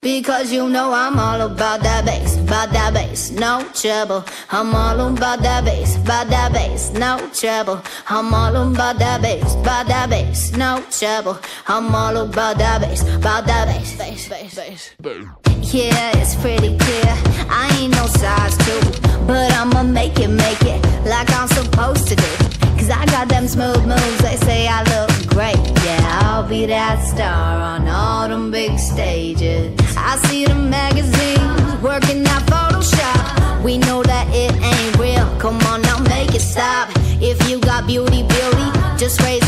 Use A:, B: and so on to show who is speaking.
A: Because you know I'm all about that bass, about that bass, no trouble. I'm all about that bass, about that bass, no trouble. I'm all about that bass, about that bass, no trouble. I'm all about that bass, about that bass, bass, bass, bass. Yeah, it's pretty clear. I ain't no size two, but I'ma make it, make it like I'm supposed to do. Cause I got them smooth moves, they say I look great. Yeah, I'll be that star on all them big stages. I see the magazines working out Photoshop. We know that it ain't real. Come on now, make it stop. If you got beauty, beauty, just raise